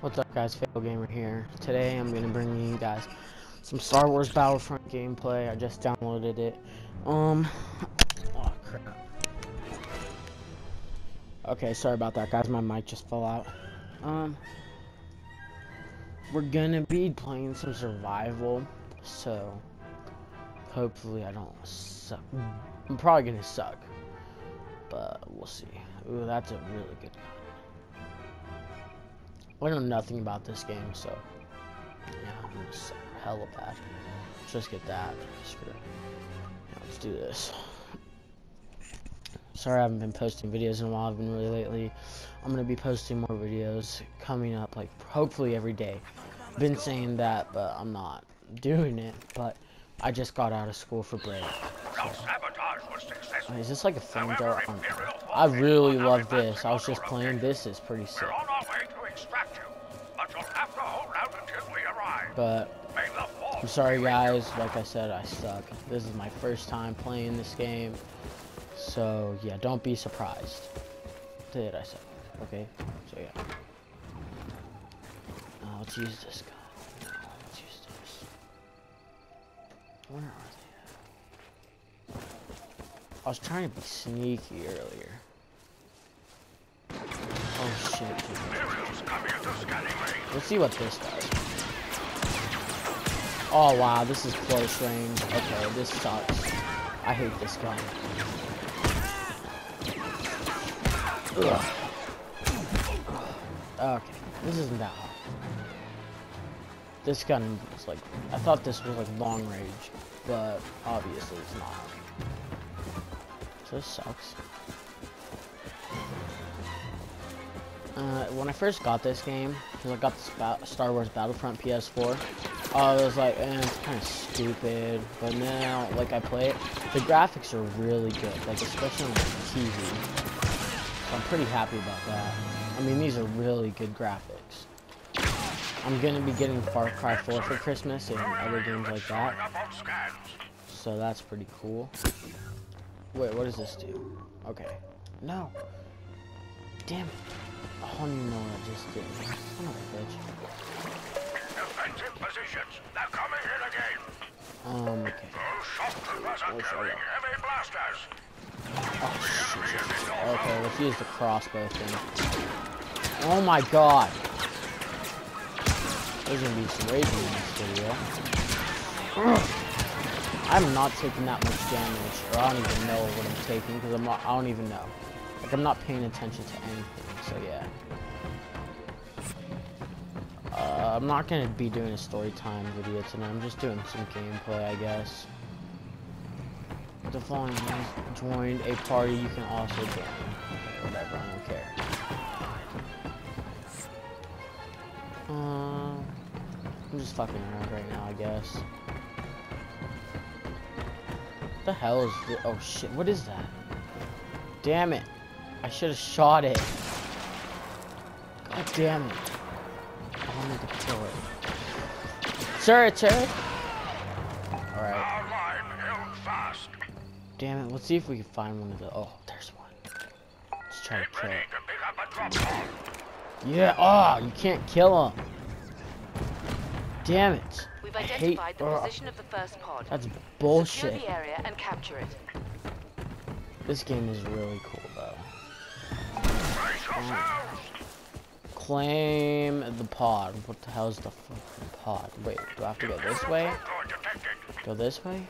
What's up guys, Fatal Gamer here. Today I'm gonna bring you guys some Star Wars Battlefront gameplay. I just downloaded it. Um oh crap. Okay, sorry about that guys, my mic just fell out. Um we're gonna be playing some survival, so hopefully I don't suck. I'm probably gonna suck. But we'll see. Ooh, that's a really good. I know nothing about this game, so yeah, I'm just hella bad. Let's just get that. Screw it. Let's do this. Sorry I haven't been posting videos in a while. I've been really lately. I'm gonna be posting more videos coming up, like hopefully every day. Been saying that, but I'm not doing it. But I just got out of school for break. So. Is this like a flamethrower? I really love this. I was just playing. This is pretty sick. But I'm sorry guys, like I said, I suck. This is my first time playing this game. So yeah, don't be surprised. Did I suck? Okay, so yeah. Let's use this this. Where are they at? I was trying to be sneaky earlier. Oh shit. Let's see what this does. Oh wow, this is close range. Okay, this sucks. I hate this gun. Ugh. Okay, this isn't that hard. This gun is like, I thought this was like long range, but obviously it's not. So this sucks. Uh, when I first got this game, because I got the Star Wars Battlefront PS4, I was like, eh, it's kind of stupid. But now, like, I play it, the graphics are really good, like, especially on TV. I'm pretty happy about that. I mean, these are really good graphics. I'm gonna be getting Far Cry 4 for Christmas and other games like that. So that's pretty cool. Wait, what does this do? Okay. No. Damn it. Don't even know what I just did. Son of a bitch. Defensive. They're coming in again. Um, okay. heavy blasters. Oh, shit. Okay, let's use the crossbow thing. Oh my god. There's gonna be some raging in this video. I'm not taking that much damage, or I don't even know what I'm taking, because I'm not, I don't even know. Like, I'm not paying attention to anything, so yeah. I'm not gonna be doing a story time video tonight. I'm just doing some gameplay, I guess. The following has joined a party you can also join. Whatever, I don't care. Uh, I'm just fucking around right now, I guess. What the hell is this? Oh shit, what is that? Damn it. I should have shot it. God damn it. Sir, sir. Alright. Damn it, let's see if we can find one of the. Oh, there's one. Let's try to kill it. Yeah, oh, you can't kill him. Damn it. We've identified the oh, position of the first pod. That's bullshit. Secure the area and capture it. This game is really cool though. Claim the pod. What the hell is the pod? Wait, do I have to go this way? Go this way?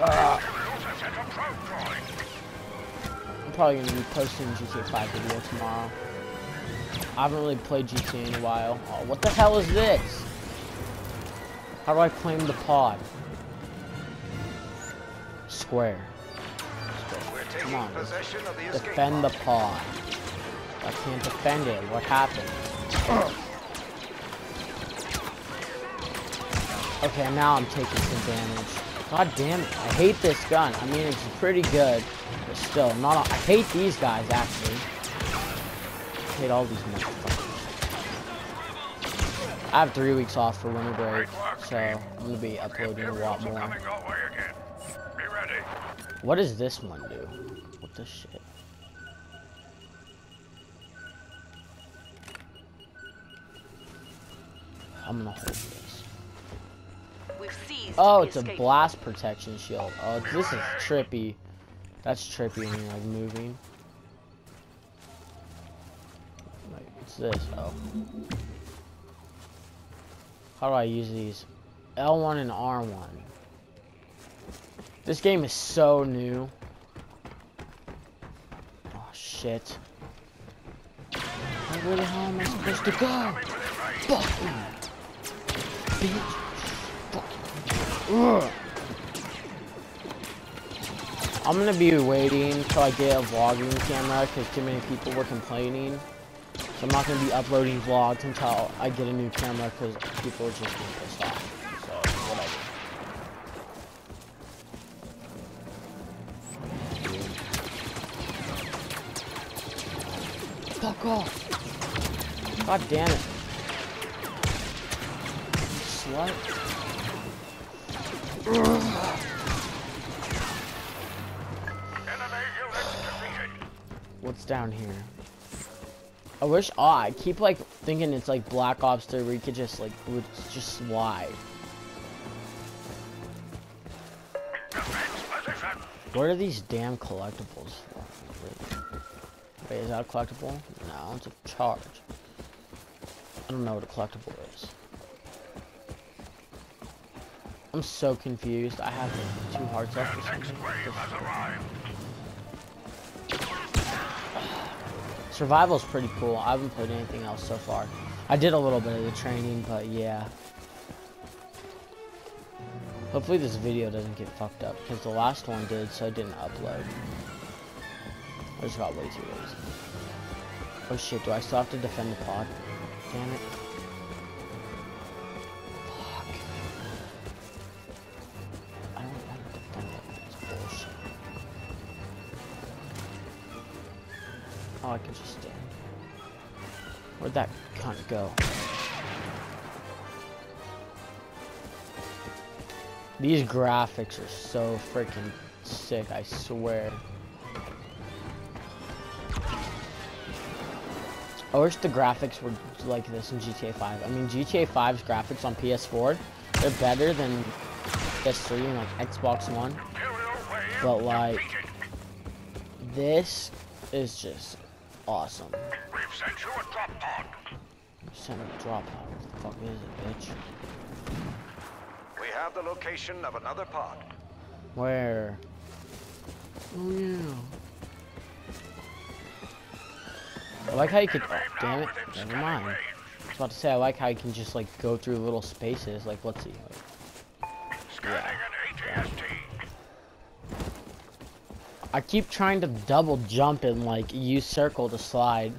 Uh, I'm probably gonna be posting GTA 5 video tomorrow. I haven't really played GTA in a while. Oh, what the hell is this? How do I claim the pod? Square. Come on. Defend the pod. I can't defend it. What happened? Okay, now I'm taking some damage. God damn it. I hate this gun. I mean, it's pretty good. But still, not. I hate these guys, actually. I hate all these motherfuckers. I have three weeks off for winter break, so I'm going to be uploading a lot more. What does this one do? this shit. I'm gonna hold this. Oh, it's a blast protection shield. Oh, this is trippy. That's trippy when you're like moving. What's this? Oh. How do I use these? L1 and R1. This game is so new. Shit. Am I supposed to go? Fuck you. Bitch. Fuck you. Ugh. I'm gonna be waiting until I get a vlogging camera because too many people were complaining. So I'm not gonna be uploading vlogs until I get a new camera because people are just getting pissed off. Fuck off! God damn it! Slut. What's down here? I wish. Oh, I keep like thinking it's like Black Ops 3 where you could just like would just slide. What are these damn collectibles? Wait, is that a collectible? No, it's a charge. I don't know what a collectible is. I'm so confused. I have like, two hearts left. Survival's pretty cool. I haven't played anything else so far. I did a little bit of the training, but yeah. Hopefully this video doesn't get fucked up, because the last one did, so it didn't upload. Just got way too lazy. Oh shit, do I still have to defend the pod? Damn it. Fuck. I don't want to defend it. It's bullshit. Oh, I can just stand. Where'd that cunt go? These graphics are so freaking sick, I swear. I wish the graphics were like this in GTA 5. I mean, GTA 5's graphics on PS4, they're better than PS3 and like Xbox One. But like, this is just awesome. We've sent you a drop pod. Send a drop pod. What the fuck is it, bitch? We have the location of another pod. Where? Oh yeah. I like how you could. Oh, damn it. Never mind. I was about to say I like how you can just like go through little spaces. Like let's see. Like, ATST. I keep trying to double jump and like use circle to slide.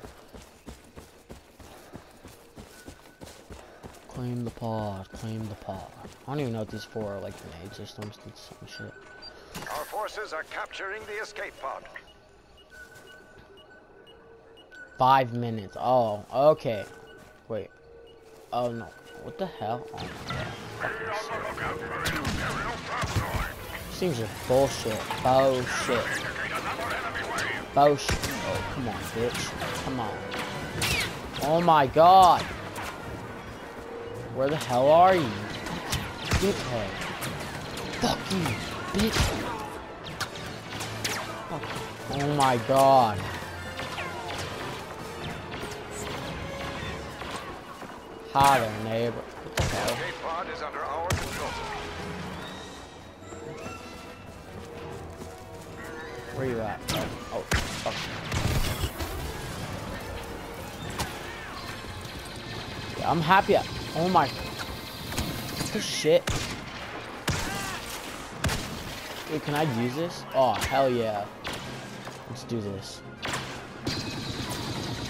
Claim the pod. Claim the pod. I don't even know what these four are like grenade systems and some shit. Our forces are capturing the escape pod. Five minutes. Oh, okay. Wait. Oh no. What the hell? Oh my god. Seems like bullshit. Bullshit. Bullshit. Oh, come on, bitch. Come on. Oh my god. Where the hell are you? Dickhead. Fuck you, bitch. Fuck. Oh my god. Hi there, neighbor. What the hell? Pod is under our control. Where you at? Oh, oh fuck. Yeah, I'm happy. Oh my. The shit? Wait, can I use this? Oh, hell yeah. Let's do this.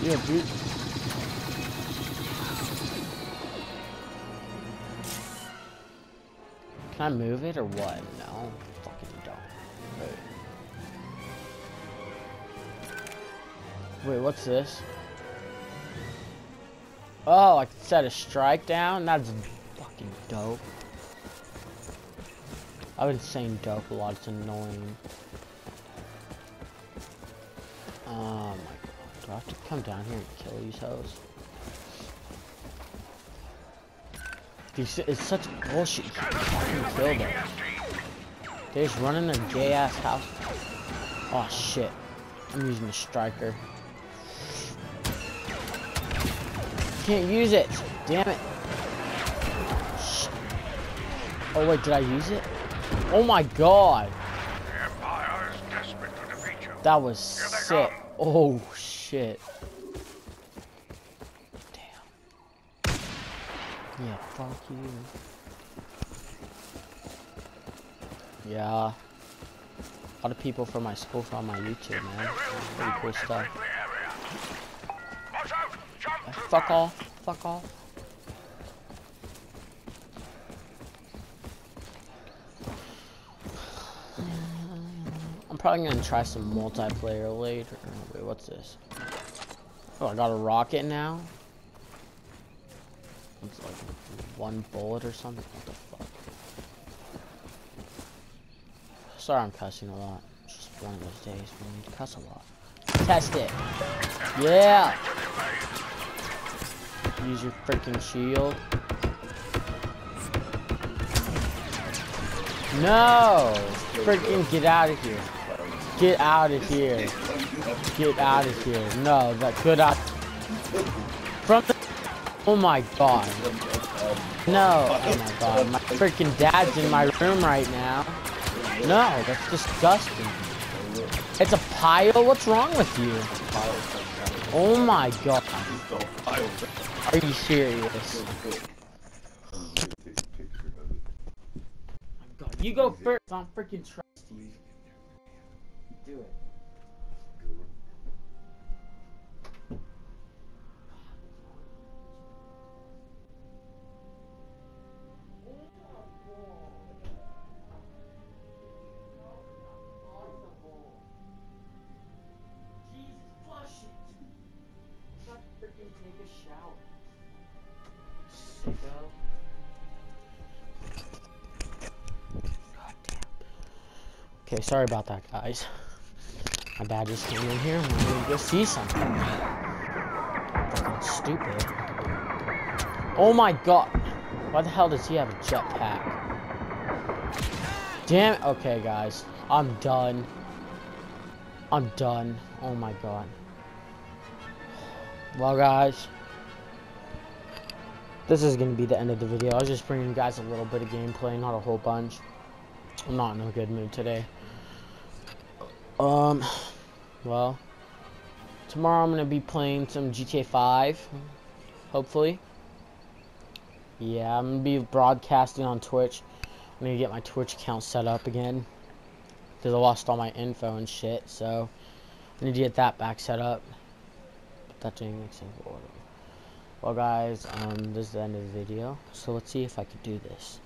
Yeah, dude. Can I move it or what? No. Fucking don't. Wait. Wait, what's this? Oh, I can set a strike down? That's fucking dope. I've been saying dope a lot, it's annoying. Oh my god. Do I have to come down here and kill these hoes? Dude, it's such bullshit. You fucking kill them. They're just running a gay ass house. Oh shit. I'm using the striker. Can't use it. Damn it. Shit. Oh wait, did I use it? Oh my god. The is to you. That was sick. Oh shit. Yeah, fuck you. Yeah. A lot of people from my school from my YouTube, man. Pretty cool stuff. Fuck off. Fuck off. I'm probably gonna try some multiplayer later. Wait, what's this? Oh, I got a rocket now? It's like one bullet or something. What the fuck? Sorry I'm cussing a lot. It's just one of those days when we cuss a lot. Test it. Yeah. Use your freaking shield. No! Freaking get out of here. Get out of here. Get out of here. No, that good. Oh my god. No. Oh my god. My freaking dad's in my room right now. No, that's disgusting. It's a pile? What's wrong with you? Oh my god. Are you serious? You go first. I don't freaking trust you. Do it. Okay, sorry about that, guys. My dad just came in here and me to go see something. Fucking stupid. Oh my god. Why the hell does he have a jetpack? Damn it. Okay, guys. I'm done. I'm done. Oh my god. Well, guys. This is going to be the end of the video. I was just bringing you guys a little bit of gameplay, not a whole bunch. I'm not in a good mood today. Um, well, tomorrow I'm gonna be playing some GTA 5, hopefully. Yeah, I'm gonna be broadcasting on Twitch. I'm gonna get my Twitch account set up again because I lost all my info and shit. So I need to get that back set up. But that didn't make sense. Well, guys, um, this is the end of the video. So let's see if I could do this.